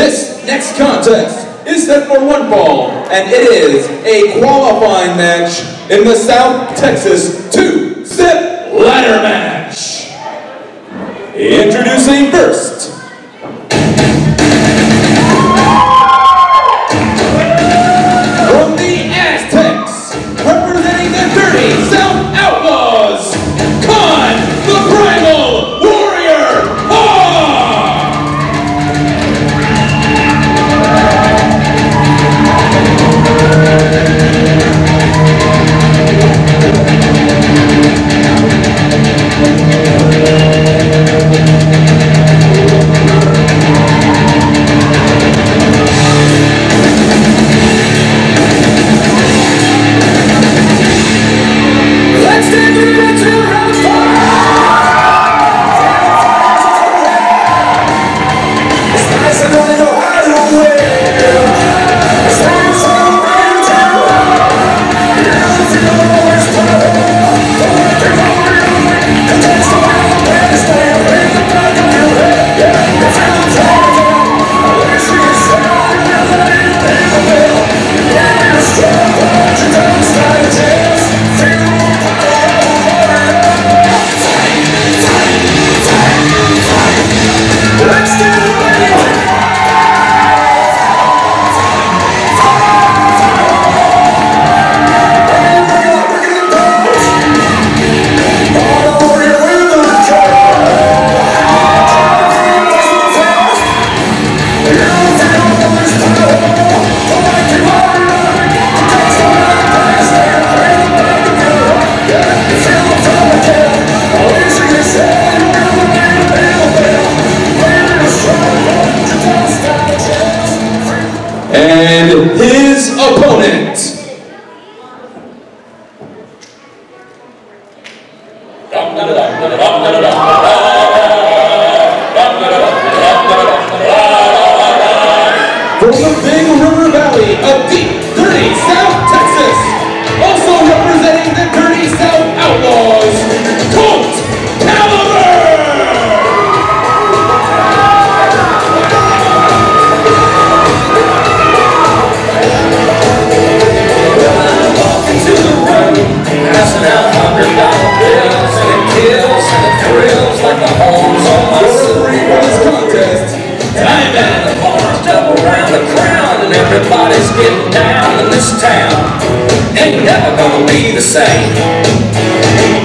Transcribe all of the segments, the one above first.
This next contest is set for one ball, and it is a qualifying match in the South Texas two-step ladder match. Introducing first, Of deep, everybody's getting down in this town. Ain't never gonna be the same.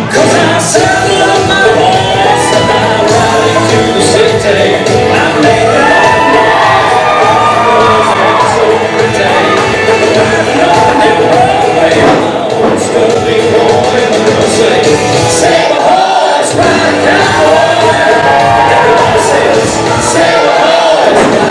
Cause I saddle up my horse and I ride into the city. I make it all night, so pretty. Riding on the Broadway, I'm study boy, and I'm say, say the horse, ride cowboy. Everybody says, say the horse,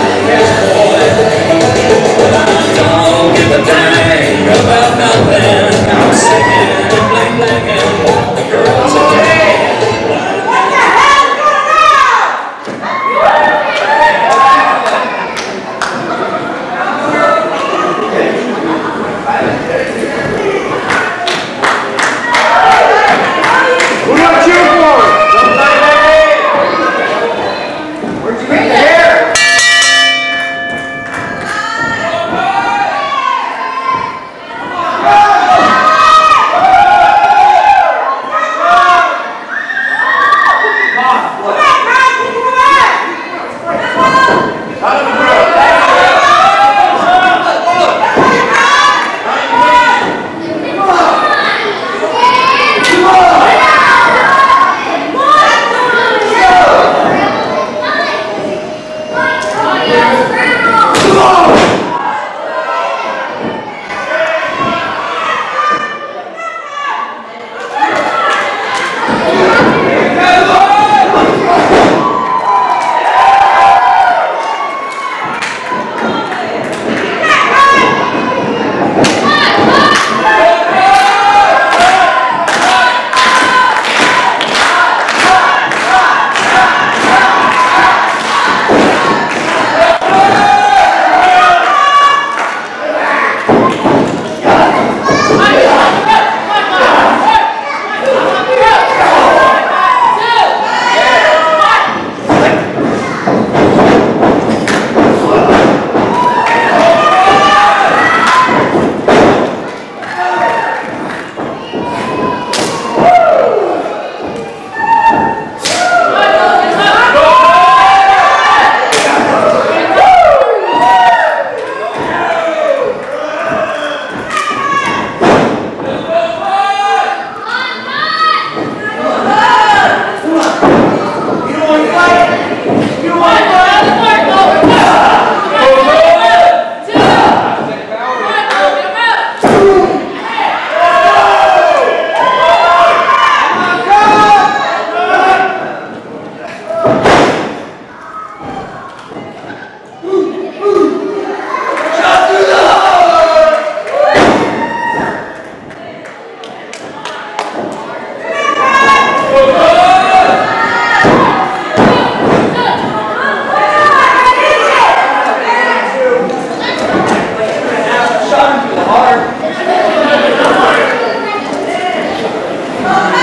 Check,